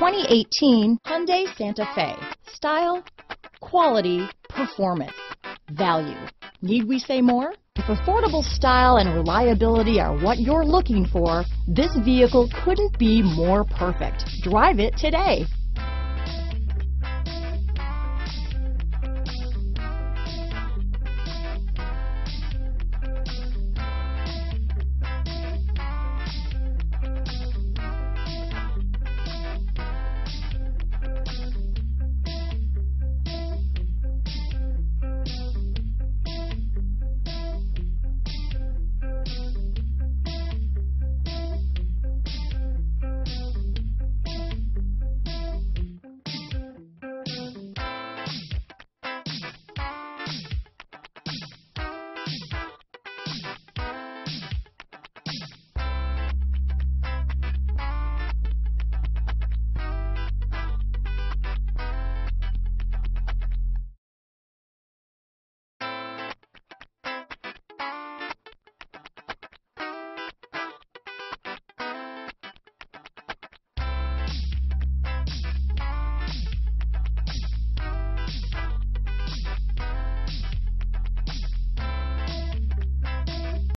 2018 Hyundai Santa Fe. Style, quality, performance, value. Need we say more? If affordable style and reliability are what you're looking for, this vehicle couldn't be more perfect. Drive it today.